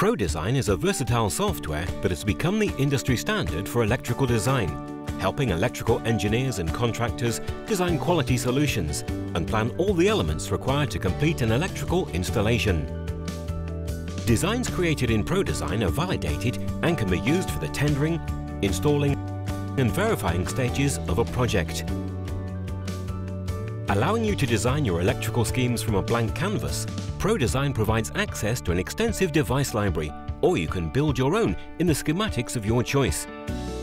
ProDesign is a versatile software that has become the industry standard for electrical design, helping electrical engineers and contractors design quality solutions and plan all the elements required to complete an electrical installation. Designs created in ProDesign are validated and can be used for the tendering, installing and verifying stages of a project. Allowing you to design your electrical schemes from a blank canvas, ProDesign provides access to an extensive device library, or you can build your own in the schematics of your choice.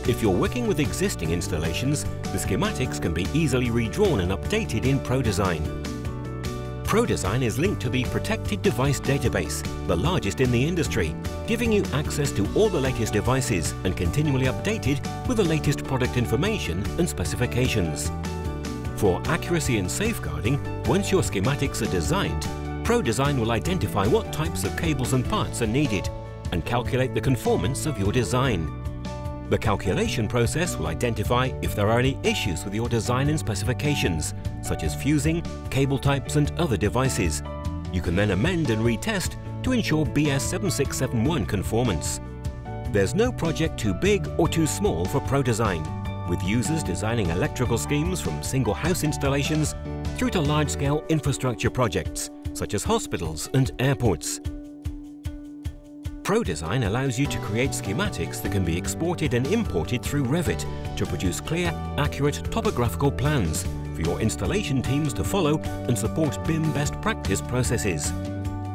If you're working with existing installations, the schematics can be easily redrawn and updated in ProDesign. ProDesign is linked to the Protected Device Database, the largest in the industry, giving you access to all the latest devices and continually updated with the latest product information and specifications. For accuracy and safeguarding, once your schematics are designed, ProDesign will identify what types of cables and parts are needed and calculate the conformance of your design. The calculation process will identify if there are any issues with your design and specifications, such as fusing, cable types and other devices. You can then amend and retest to ensure BS 7671 conformance. There's no project too big or too small for ProDesign with users designing electrical schemes from single house installations through to large-scale infrastructure projects, such as hospitals and airports. ProDesign allows you to create schematics that can be exported and imported through Revit to produce clear, accurate topographical plans for your installation teams to follow and support BIM best practice processes.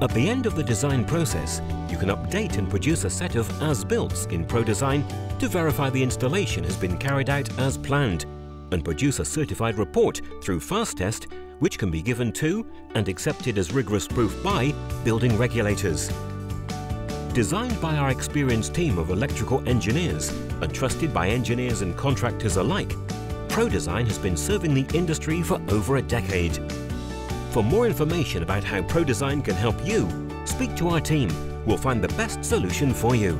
At the end of the design process, you can update and produce a set of as-builts in ProDesign to verify the installation has been carried out as planned and produce a certified report through FastTest which can be given to and accepted as rigorous proof by building regulators. Designed by our experienced team of electrical engineers and trusted by engineers and contractors alike, ProDesign has been serving the industry for over a decade. For more information about how ProDesign can help you, speak to our team. We'll find the best solution for you.